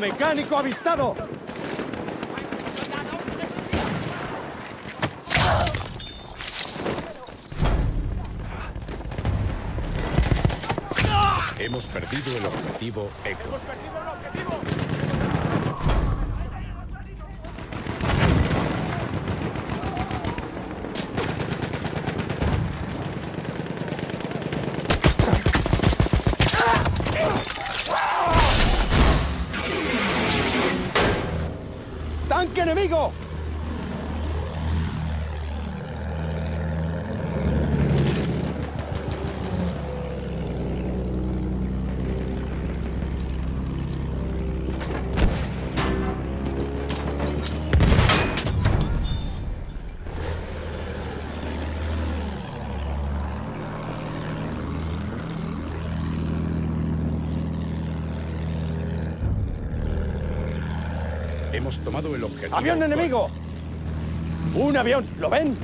¡Mecánico avistado! Hemos perdido el objetivo Echo. ¡Tanque Hemos tomado el objetivo. ¡Avión enemigo! ¡Un avión! ¿Lo ven?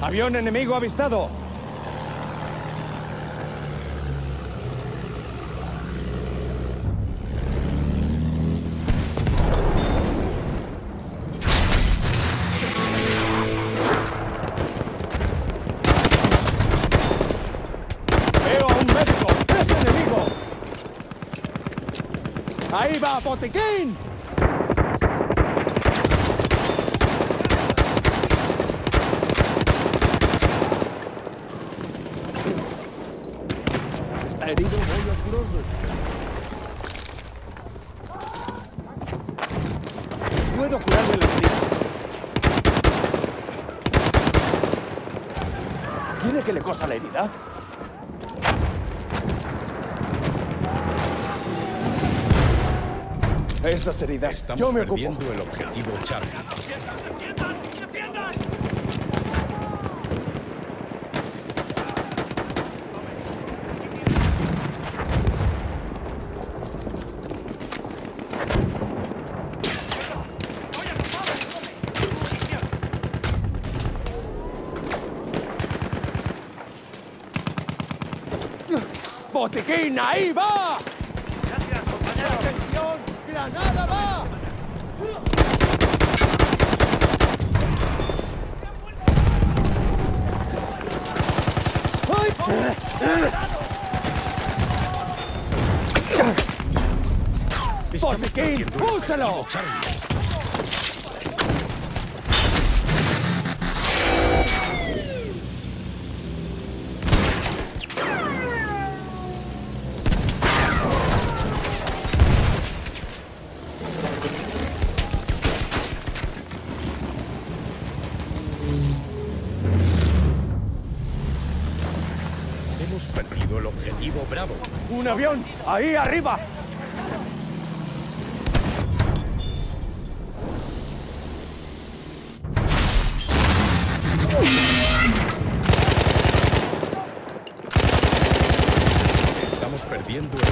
¡Avión enemigo avistado! ¡Ahí va, botiquín! Está herido, voy a curarle. Puedo curarle las heridas. ¿Quiere que le cosa la herida? Esas heridas, Estamos yo me ocupo. perdiendo el objetivo Charlie. ¡Botiquín, ahí va! ¡Ay! ¡Botiquín, úsalo! Hemos perdido el objetivo Bravo. ¡Un avión! ¡Ahí arriba! Estamos perdiendo el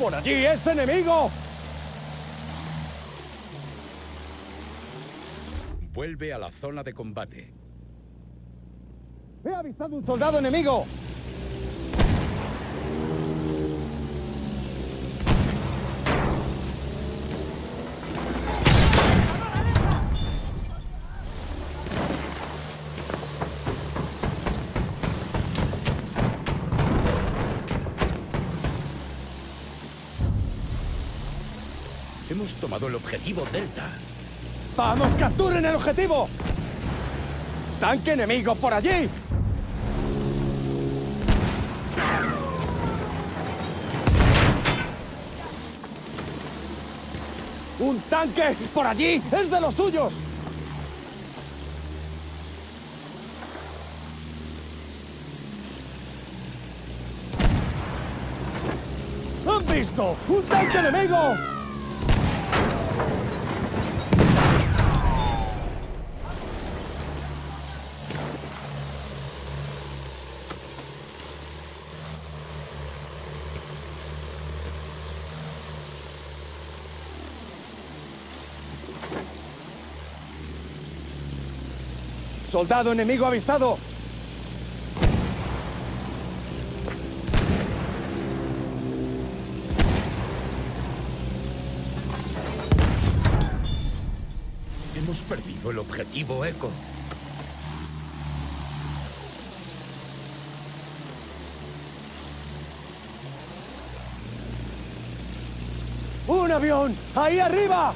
¡Por allí es enemigo! Vuelve a la zona de combate. ¡He avistado un soldado enemigo! Hemos tomado el objetivo Delta. ¡Vamos, capturen el objetivo! ¡Tanque enemigo por allí! ¡Un tanque por allí! ¡Es de los suyos! ¿Han visto? ¡Un tanque enemigo! ¡Soldado enemigo avistado! Hemos perdido el objetivo Eco. ¡Un avión! ¡Ahí arriba!